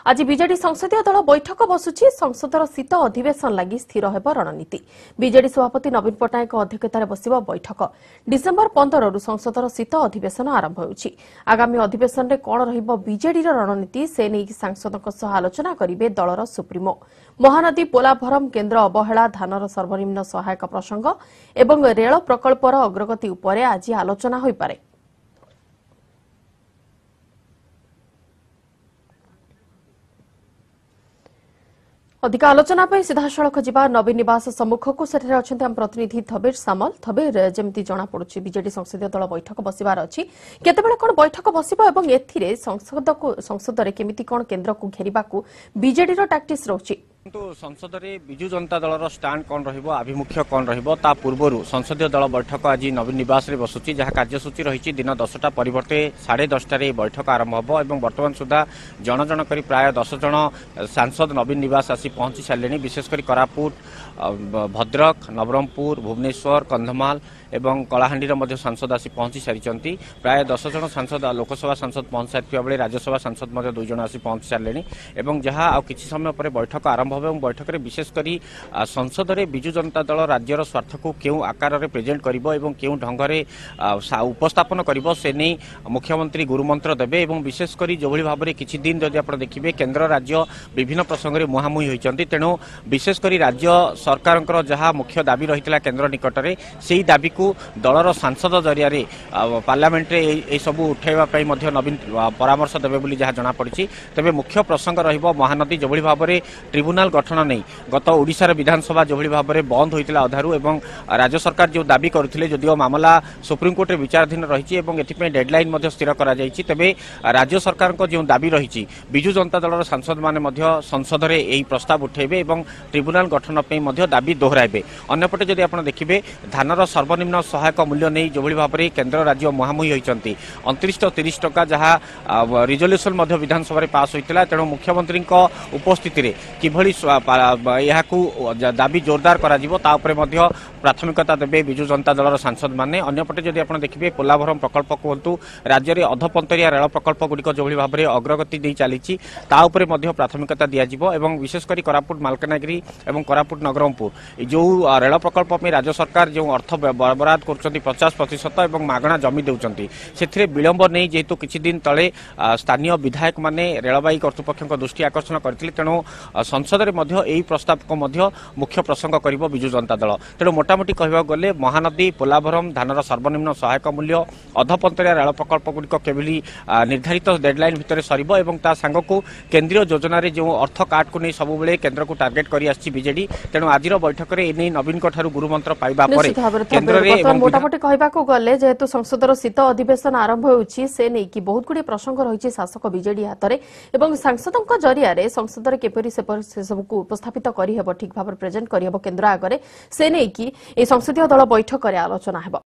ଆଜି ବିଜେଡି ସଂସଦୀୟ ଦଳ ବୈଠକ ବସୁଛି। ସଂସଦର ଶୀତ ଅଧିବେଶନ ଲାଗି ସ୍ଥିର ହେବ ରଣନୀତି। ବିଜେଡି ସଭାପତି ନବୀନ ପଟ୍ଟନାୟକଙ୍କ ଅଧ୍ୟକ୍ଷତାରେ ବସିବ ବୈଠକ। ଡିସେମ୍ବର ପନ୍ଦରରୁ ସଂସଦର ଶୀତ ଅଧିବେଶନ ଆରମ୍ଭ ହେଉଛି। ଆଗାମୀ ଅଧିବେଶନରେ କ'ଣ ରହିବ ବିଜେଡିର ରଣନୀତି ସେ ନେଇ ସାଂସଦଙ୍କ ସହ ଆଲୋଚନା କରିବେ ଦଳର ସୁପ୍ରିମୋ। ମହାନଦୀ ପୋଲାଭରମ କେନ୍ଦ୍ର ଅବହେଳା ଧାନର ସର୍ବନିମ୍ନ ସହାୟକ ପ୍ରସଙ୍ଗ ଏବଂ ରେଳ ପ୍ରକଳ୍ପର ଅଗ୍ରଗତି ଉପରେ ଆଜି ଆଲୋଚନା ହୋଇପାରେ। ଅଧିକ ଆଲୋଚନା ପାଇଁ ସିଧାସଳଖ ଯିବା ନବୀନ ନିବାସ ସମ୍ମୁଖକୁ। ସେଠାରେ ଅଛନ୍ତି ଆମ ପ୍ରତିନିଧି ଥବିର ସାମଲ। ଥବିର ଯେମିତି ଜଣାପଡୁଛି ବିଜେଡି ସଂସଦୀୟ ଦଳ ବୈଠକ ବସିବାର ଅଛି। କେତେବେଳେ କ'ଣ ବୈଠକ ବସିବ ଏବଂ ଏଥିରେ ସଂସଦକୁ ସଂସଦରେ କେମିତି କ'ଣ କେନ୍ଦ୍ରକୁ ଘେରିବାକୁ ବିଜେଡିର ଟାକ୍ଟିକ୍ସ ରହୁଛି କିନ୍ତୁ ସଂସଦରେ ବିଜୁ ଜନତା ଦଳର ଷ୍ଟାଣ୍ଡ କ'ଣ ରହିବ ଆଭିମୁଖ୍ୟ କ'ଣ ରହିବ ତା ପୂର୍ବରୁ ସଂସଦୀୟ ଦଳ ବୈଠକ ଆଜି ନବୀନ ନିବାସରେ ବସୁଛି ଯାହା କାର୍ଯ୍ୟସୂଚୀ ରହିଛି ଦିନ ଦଶଟା ପରିବର୍ତ୍ତେ ସାଢ଼େ ଦଶଟାରେ ଏହି ବୈଠକ ଆରମ୍ଭ ହେବ ଏବଂ ବର୍ତ୍ତମାନ ସୁଦ୍ଧା ଜଣ ଜଣ କରି ପ୍ରାୟ ଦଶ ଜଣ ସାଂସଦ ନବୀନ ନିବାସ ଆସି ପହଞ୍ଚି ସାରିଲେଣି ବିଶେଷ କରି କୋରାପୁଟ ଭଦ୍ରକ ନବରଙ୍ଗପୁର ଭୁବନେଶ୍ୱର କନ୍ଧମାଳ ଏବଂ କଳାହାଣ୍ଡିର ମଧ୍ୟ ସାଂସଦ ଆସି ପହଞ୍ଚି ସାରିଛନ୍ତି। ପ୍ରାୟ ଦଶ ଜଣ ସାଂସଦ ଲୋକସଭା ସାଂସଦ ପହଞ୍ଚି ସାରିଥିବା ବେଳେ ରାଜ୍ୟସଭା ସାଂସଦ ମଧ୍ୟ ଦୁଇ ଜଣ ଆସି ପହଞ୍ଚି ସାରିଲେଣି ଏବଂ ଯାହା ଆଉ କିଛି ସମୟ ପରେ ବୈଠକ ଆରମ୍ଭ ହେବ ଏବଂ ବୈଠକରେ ବିଶେଷ କରି ସଂସଦରେ ବିଜୁ ଜନତା ଦଳ ରାଜ୍ୟର ସ୍ୱାର୍ଥକୁ କେଉଁ ଆକାରରେ ପ୍ରେଜେଣ୍ଟ କରିବ ଏବଂ କେଉଁ ଢଙ୍ଗରେ ଉପସ୍ଥାପନ କରିବ ସେ ନେଇ ମୁଖ୍ୟମନ୍ତ୍ରୀ ଗୁରୁମନ୍ତ୍ର ଦେବେ ଏବଂ ବିଶେଷ କରି ଯେଭଳି ଭାବରେ କିଛି ଦିନ ଯଦି ଆପଣ ଦେଖିବେ କେନ୍ଦ୍ର ରାଜ୍ୟ ବିଭିନ୍ନ ପ୍ରସଙ୍ଗରେ ମୁହାଁମୁହିଁ ହୋଇଛନ୍ତି ତେଣୁ ବିଶେଷ କରି ରାଜ୍ୟ ସରକାରଙ୍କର ଯାହା ମୁଖ୍ୟ ଦାବି ରହିଥିଲା କେନ୍ଦ୍ର ନିକଟରେ ସେହି ଦାବିକୁ ଦଳର ସାଂସଦ ଜରିଆରେ ପାର୍ଲାମେଣ୍ଟରେ ଏହି- ଏହିସବୁ ଉଠାଇବା ପାଇଁ ମଧ୍ୟ ନବୀନ ପରାମର୍ଶ ଦେବେ ବୋଲି ଯାହା ଜଣାପଡ଼ିଛି। ତେବେ ମୁଖ୍ୟ ପ୍ରସଙ୍ଗ ରହିବ ମହାନଦୀ ଯେଭଳି ଭାବରେ ଟ୍ରିବ୍ୟୁନାଲ ଗଠନ ନେଇ ଗତ ଓଡ଼ିଶାର ବିଧାନସଭା ଯେଭଳି ଭାବରେ ବନ୍ଦ ହୋଇଥିଲା ଅଧାରୁ ଏବଂ ରାଜ୍ୟ ସରକାର ଯେଉଁ ଦାବି କରୁଥିଲେ ଯଦିଓ ମାମଲା ସୁପ୍ରିମକୋର୍ଟରେ ବିଚାରାଧୀନ ରହିଛି ଏବଂ ଏଥିପାଇଁ ଡେଡ୍ଲାଇନ୍ ମଧ୍ୟ ସ୍ଥିର କରାଯାଇଛି ତେବେ ରାଜ୍ୟ ସରକାରଙ୍କ ଯେଉଁ ଦାବି ରହିଛି ବିଜୁ ଜନତା ଦଳର ସାଂସଦମାନେ ମଧ୍ୟ ସଂସଦରେ ଏହି ପ୍ରସ୍ତାବ ଉଠାଇବେ ଏବଂ ଟ୍ରିବ୍ୟୁନାଲ ଗଠନ ପାଇଁ ମଧ୍ୟ ଦାବି ଦୋହରାଇବେ। ଅନ୍ୟପଟେ ଯଦି ଆପଣ ଦେଖିବେ ଧାନର ସର୍ବନିମ୍ନ ସହାୟକ ମୂଲ୍ୟ ନେଇ ଯେଭଳି ଭାବରେ କେନ୍ଦ୍ର ରାଜ୍ୟ ମୁହାଁମୁହିଁ ହୋଇଛନ୍ତି ଅଣତିରିଶ ତିରିଶ ଟଙ୍କା ଯାହା ରିଜଲ୍ୟୁସନ ମଧ୍ୟ ବିଧାନସଭାରେ ପାସ୍ ହୋଇଥିଲା ତେଣୁ ମୁଖ୍ୟମନ୍ତ୍ରୀଙ୍କ ଉପସ୍ଥିତିରେ କିଭଳି ସ୍ୱ- ପା- ବା- ଏହାକୁ ଯ- ଦାବି ଜୋରଦାର କରାଯିବ। ତା ଉପରେ ମଧ୍ୟ ପ୍ରାଥମିକତା ଦେବେ ବିଜୁ ଜନତା ଦଳର ସାଂସଦମାନେ। ଅନ୍ୟପଟେ ଯଦି ଆପଣ ଦେଖିବେ ପୋଲାଭରମ ପ୍ରକଳ୍ପ କୁହନ୍ତୁ ରାଜ୍ୟରେ ଅଧପନ୍ତରିଆ ରେଳ ପ୍ରକଳ୍ପ ଗୁଡ଼ିକ ଯେଭଳି ଭାବରେ ଅଗ୍ରଗତି ଦେଇ ଚାଲିଛି ତା ଉପରେ ମଧ୍ୟ ପ୍ରାଥମିକତା ଦିଆଯିବ ଏବଂ ବିଶେଷ କରି କୋରାପୁଟ ମାଲକାନଗିରି ଏବଂ କୋରାପୁଟ ନବରଙ୍ଗପୁର। ଏ ଯେଉଁ ଆ, ରେଳ ପ୍ରକଳ୍ପ ପାଇଁ ରାଜ୍ୟ ସରକାର ଯେଉଁ ଅର୍ଥ ବ- ବରାଦ କରୁଛନ୍ତି ପଚାଶ ପ୍ରତିଶତ ଏବଂ ମାଗଣା ଜମି ଦେଉଛନ୍ତି ସେଥିରେ ବିଳମ୍ବ ନେଇ ଯେହେତୁ କିଛି ଦିନ ତଳେ ଆ, ସ୍ଥାନୀୟ ବିଧାୟକମାନେ ରେଳବାଇ କର୍ତ୍ତୃପକ୍ଷଙ୍କ ଦୃଷ୍ଟି ଆକର୍ଷଣ କରିଥିଲେ ତେଣୁ ଆ, ସଂସଦରେ ମଧ୍ୟ ଏହି ପ୍ରସ୍ତାବକୁ ମଧ୍ୟ ମୁଖ୍ୟ ପ୍ରସଙ୍ଗ କରିବ ବିଜୁ ଜନତା ଦଳ। ତେଣୁ ମୋଟାମୋଟି କହିବାକୁ ଗଲେ ମହାନଦୀ ପୋଲାଭରମ ଧାନର ସର୍ବନିମ୍ନ ସହାୟକ ମୂଲ୍ୟ ଅଧପନ୍ତରିଆ ରେଳ ପ୍ରକଳ୍ପ ଗୁଡ଼ିକ କେଭଳି ନିର୍ଦ୍ଧାରିତ ଡେଡ୍ଲାଇନ୍ ଭିତରେ ସରିବ ଏବଂ ତା ସାଙ୍ଗକୁ କେନ୍ଦ୍ରୀୟ ଯୋଜନାରେ ଯେଉଁ ଅର୍ଥ କାଟକୁ ନେଇ ସବୁବେଳେ କେନ୍ଦ୍ରକୁ ଟାର୍ଗେଟ କରି ଆସିଛି ବିଜେଡି ତେଣୁ ଆଜିର ବୈଠକରେ ଏ ନେଇ ନବୀନଙ୍କ ଠାରୁ ଗୁରୁମନ୍ତ୍ର ପାଇବା ପରେ କେନ୍ଦ୍ରରେ ମୋଟାମୋଟି କହିବାକୁ ଗଲେ ଯେହେତୁ ସଂସଦର ଶୀତ ଅଧିବେଶନ ଆରମ୍ଭ ହେଉଛି ସେ ନେଇକି ବହୁତ ଗୁଡ଼ିଏ ପ୍ରସଙ୍ଗ ରହିଛି ଶାସକ ବିଜେଡି ହାତରେ ଏବଂ ସାଂସଦଙ୍କ ଜରିଆରେ ସଂସଦରେ କିପରି ସେପରି ସେସବୁକୁ ଉପସ୍ଥାପିତ କରିହେବ ଠିକ୍ ଭାବରେ ପ୍ରେଜେଣ୍ଟ କରିହେବ କେନ୍ଦ୍ର ଆଗରେ ସେ ନେଇକି ଏହି ସଂସଦୀୟ ଦଳ ବୈଠକରେ ଆଲୋଚନା ହେବ।